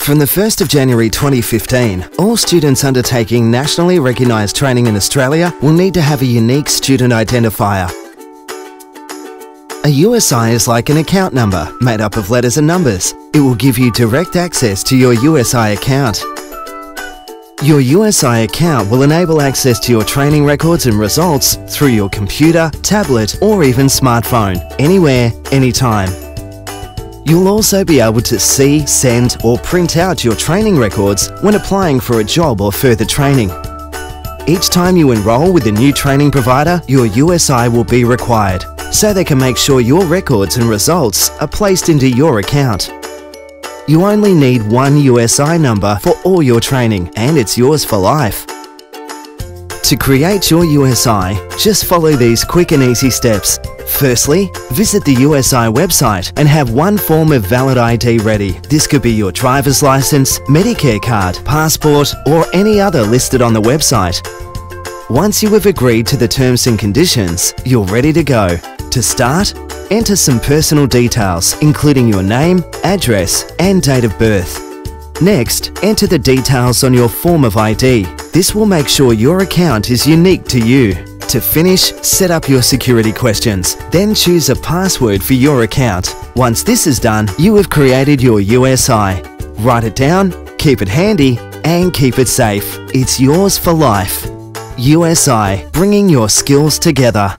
From the 1st of January 2015, all students undertaking nationally recognised training in Australia will need to have a unique student identifier. A USI is like an account number made up of letters and numbers. It will give you direct access to your USI account. Your USI account will enable access to your training records and results through your computer, tablet or even smartphone, anywhere, anytime. You'll also be able to see, send or print out your training records when applying for a job or further training. Each time you enrol with a new training provider, your USI will be required, so they can make sure your records and results are placed into your account. You only need one USI number for all your training and it's yours for life. To create your USI, just follow these quick and easy steps. Firstly, visit the USI website and have one form of valid ID ready. This could be your driver's license, Medicare card, passport or any other listed on the website. Once you have agreed to the terms and conditions, you're ready to go. To start, enter some personal details including your name, address and date of birth. Next, enter the details on your form of ID. This will make sure your account is unique to you. To finish, set up your security questions. Then choose a password for your account. Once this is done, you have created your USI. Write it down, keep it handy, and keep it safe. It's yours for life. USI, bringing your skills together.